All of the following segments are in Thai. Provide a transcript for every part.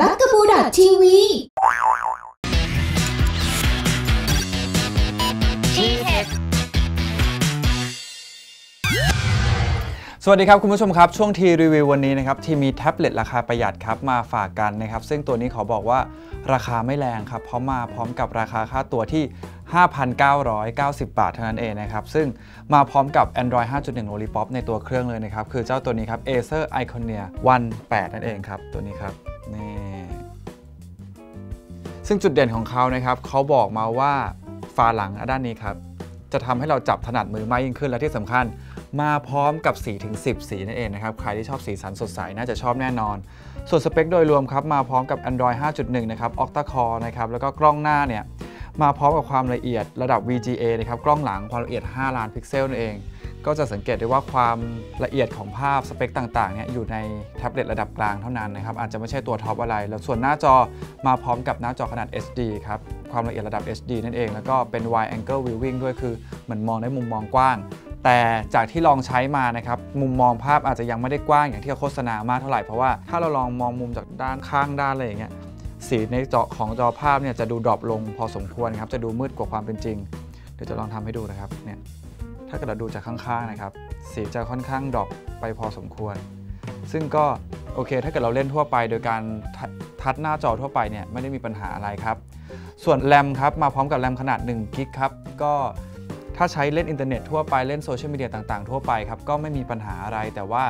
บักกะบูดทีวีสวัสดีครับคุณผู้ชมครับ ช่วงทีรีวิววันนี้นะครับที่มีแท็บเล็ตราคาประหยัดครับมาฝากกันนะครับ ซึ่งตัวนี้ขอบอกว่าราคาไม่แรงครับ เพราะมาพร้อมกับราคาค่าตัวที่ 5,990 บาทเท่านั้นเองนะครับ ซึ่งมาพร้อมกับ Android 5.1 Lollipop ในตัวเครื่องเลยนะครับ คือเจ้าตัวนี้ครับ Acer Iconia One 8นั่นเองครับ ตัวนี้ครับนี่ ซึ่งจุดเด่นของเขานะครับเขาบอกมาว่าฝาหลังด้านนี้ครับ จะทำให้เราจับถนัดมือมากยิ่งขึ้นและที่สำคัญ มาพร้อมกับสีถึง 10 สีนั่นเองนะครับ ใครที่ชอบสีสันสดใสน่าจะชอบแน่นอน ส่วนสเปคโดยรวมครับ มาพร้อมกับ Android 5.1 นะครับ Octa Core นะครับ แล้วก็กล้องหน้าเนี่ย มาพร้อมกับความละเอียดระดับ VGA นะครับ กล้องหลังความละเอียด 5 ล้านพิกเซลนั่นเอง ก็จะสังเกตได้ว่าความละเอียดของภาพสเปคต่างๆเนี่ยอยู่ในแท็บเล็ตระดับกลางเท่านั้นนะครับอาจจะไม่ใช่ตัวท็อปอะไร แล้วส่วนหน้าจอมาพร้อมกับหน้าจอขนาด HD ครับความละเอียดระดับ HD นั่นเอง แล้วก็เป็น wide angle viewing ด้วยคือเหมือนมองได้มุมมองกว้าง แต่จากที่ลองใช้มานะครับมุมมองภาพอาจจะยังไม่ได้กว้างอย่างที่โฆษณามากเท่าไหร่เพราะว่าถ้าเราลองมองมุมจากด้านข้างด้านอะไรอย่างเงี้ยสีในจอของจอภาพเนี่ยจะดูดรอปลงพอสมควรครับจะดูมืดกว่าความเป็นจริงเดี๋ยวจะลองทำให้ดูนะครับเนี่ย ถ้าเกิดเราดูจากข้างๆนะครับ สีจะค่อนข้าง drop ไปพอสมควร ซึ่งก็โอเค ถ้าเกิดเราเล่นทั่วไป โดยการ touch หน้าจอทั่วไปเนี่ยไม่ได้มีปัญหาอะไรครับ ส่วนแรมครับมาพร้อมกับแรมขนาด1 gig ครับก็ถ้าใช้เล่นอินเทอร์เน็ตทั่วไปเล่นโซเชียลมีเดียต่างๆทั่วไปครับก็ไม่มีปัญหาอะไรแต่ว่า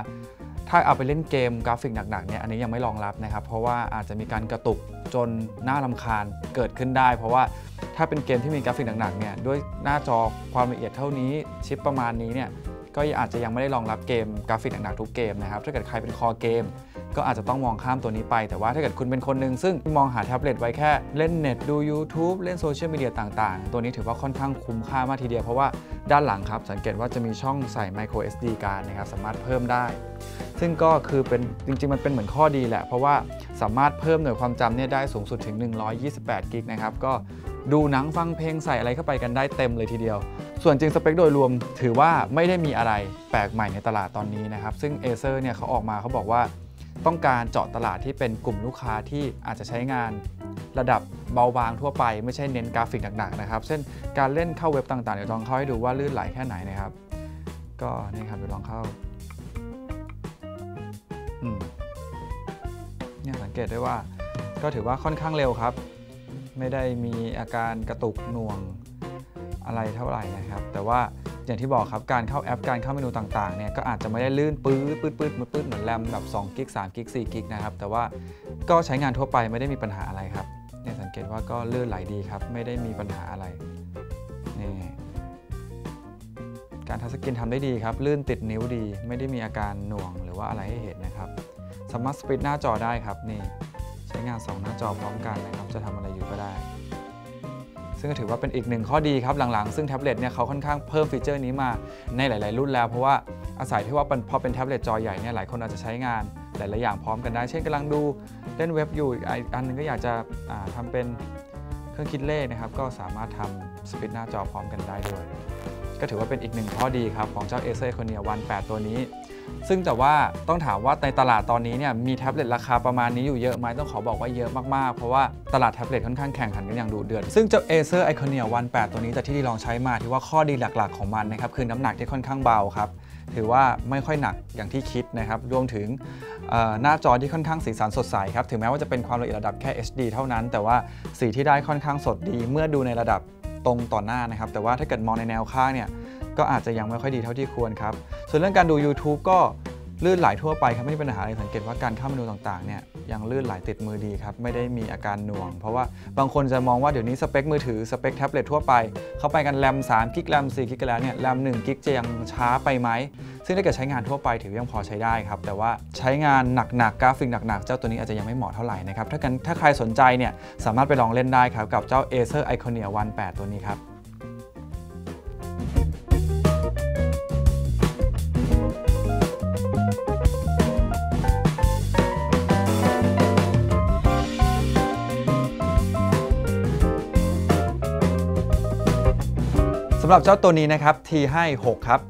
ถ้าเอาไปเล่นเกมกราฟิกหนักๆเนี่ยอันนี้ยังไม่รองรับนะครับ เพราะว่าอาจจะมีการกระตุกจนน่ารำคาญเกิดขึ้นได้ เพราะว่าถ้าเป็นเกมที่มีกราฟิกหนักๆเนี่ยด้วยหน้าจอความละเอียดเท่านี้ชิปประมาณนี้เนี่ยก็อาจจะยังไม่ได้รองรับเกมกราฟิกหนักๆทุกเกมนะครับถ้าเกิดใครเป็นคอเกม ก็อาจจะต้องมองข้ามตัวนี้ไป แต่ว่าถ้าเกิดคุณเป็นคนหนึ่งซึ่งมองหาแท็บเล็ตไว้แค่เล่นเน็ตดู YouTube เล่นโซเชียลมีเดียต่างๆ ตัวนี้ถือว่าค่อนข้างคุ้มค่ามากทีเดียวเพราะว่าด้านหลังครับ สังเกตว่าจะมีช่องใส่ micro SD card นะครับสามารถเพิ่มได้ ซึ่งก็คือเป็นจริง ๆ มันเป็นเหมือนข้อดีแหละ เพราะว่าสามารถเพิ่มหน่วยความจำเนี่ยได้สูงสุดถึง 128 กิกนะครับ ก็ดูหนังฟังเพลงใส่อะไรเข้าไปกันได้เต็มเลยทีเดียว ส่วนจริงสเปคโดยรวมถือว่าไม่ได้มีอะไรแปลกใหม่ในตลาดตอนนี้นะครับ ซึ่ง Acer เนี่ยเขาออกมาเขาบอกว่าต้องการเจาะตลาดที่เป็นกลุ่มลูกค้าที่อาจจะใช้งานระดับเบาบางทั่วไป ไม่ใช่เน้นกราฟิกหนักๆนะครับ เช่นการเล่นเข้าเว็บต่างๆ เดี๋ยวลองเข้าให้ดูว่าลื่นไหลแค่ไหนนะครับ ก็นี่ครับเดี๋ยวลองเข้า เนี่ยสังเกตได้ว่า ก็ถือว่าค่อนข้างเร็วครับ ไม่ได้มีอาการกระตุกหน่วงอะไรเท่าไหร่นะครับ แต่ว่าอย่างที่บอกครับการเข้าแอปการเข้าเมนูต่างๆเนี่ยก็อาจจะไม่ได้ลื่นปื๊ดปื๊ดปื๊ดปื๊ดเหมือนแรมแบบ2กิก3กิก4กิกนะครับแต่ว่าก็ใช้งานทั่วไปไม่ได้มีปัญหาอะไรครับเนี่ยสังเกตว่าก็ลื่นไหลดีครับ ไม่ได้มีปัญหาอะไรนี่การทัชสกรีนทำได้ดีครับ ลื่นติดนิ้วดี ไม่ได้มีอาการหน่วงหรือว่าอะไรให้เห็นนะครับ สามารถสปีดหน้าจอได้ครับนี่ใช้งาน 2 หน้าจอพร้อมกันนะครับจะทำอะไรอยู่ก็ได้ ซึ่งก็ถือว่าเป็นอีกหนึ่งข้อดีครับหลังๆ ซึ่งแท็บเล็ตเนี่ยเขาค่อนข้างเพิ่มฟีเจอร์นี้มาในหลาย ๆ รุ่นแล้วเพราะว่าอาศัยที่ว่าพอเป็นแท็บเล็ตจอใหญ่เนี่ยหลายคนอาจจะใช้งานหลาย ๆ อย่างพร้อมกันได้ เช่นกำลังดูเล่นเว็บอยู่อีกอันหนึงก็อยากจะทำเป็นเครื่องคิดเลขนะครับก็สามารถทำสปีดหน้าจอพร้อมกันได้ด้วย ก็ถือว่าเป็นอีกหนึ่งข้อดีครับของเจ้า Acer Iconia One 8 ตัวนี้ ซึ่งแต่ว่าต้องถามว่าในตลาดตอนนี้เนี่ยมีแท็บเล็ตราคาประมาณนี้อยู่เยอะไหมต้องขอบอกว่าเยอะมากๆ เพราะว่าตลาดแท็บเล็ตค่อนข้างแข่งขันกันอย่างดุเดือด ซึ่งเจ้า Acer Iconia One 8 ตัวนี้จากที่ลองใช้มาถือว่าข้อดีหลักๆของมันนะครับคือน้ำหนักที่ค่อนข้างเบาครับถือว่าไม่ค่อยหนักอย่างที่คิดนะครับ รวมถึงหน้าจอที่ค่อนข้างสีสันสดใสครับ ถึงแม้ว่าจะเป็นความละเอียดระดับแค่ HD เท่านั้น แต่ว่าสีที่ได้ค่อนข้างสดดี เมื่อดูในระดับ ตรงต่อหน้านะครับ แต่ว่าถ้าเกิดมองในแนวข้างเนี่ยก็อาจจะยังไม่ค่อยดีเท่าที่ควรครับ ส่วนเรื่องการดู YouTube ก็ ลื่นไหลทั่วไปครับไม่มีปัญหาอะไรสังเกตว่าการเข้าเมนูต่างๆเนี่ยยังลื่นไหลติดมือดีครับไม่ได้มีอาการหน่วง เพราะว่าบางคนจะมองว่าเดี๋ยวนี้สเปคมือถือสเปคแท็บเล็ตทั่วไป เข้าไปกันแรม3กิกแรม4กิกกันแล้วเนี่ยแรม1กิกจะยังช้าไปไหม ซึ่งถ้าเกิดใช้งานทั่วไปถือยังพอใช้ได้ครับ แต่ว่าใช้งานหนักๆกราฟิกหนักๆ เจ้าตัวนี้อาจจะยังไม่เหมาะเท่าไหร่นะครับถ้ากันถ้าใครสนใจเนี่ยสามารถไปลองเล่นได้ครับกับเจ้า Acer Iconia One 8ตัวนี้ครับำหรับเจ้าตัวนี้นะครับทีให้ 6 ครับ